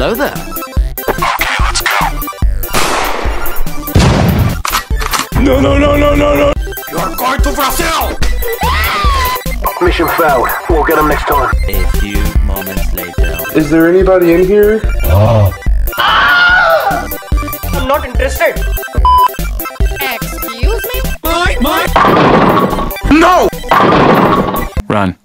Hello there. Okay, let's go. No, no, no, no, no, no. You're going to Brazil. Mission failed. We'll get him next time. A few moments later. Is there anybody in here? Oh. Ah! I'm not interested. Excuse me? My, my. No! Run.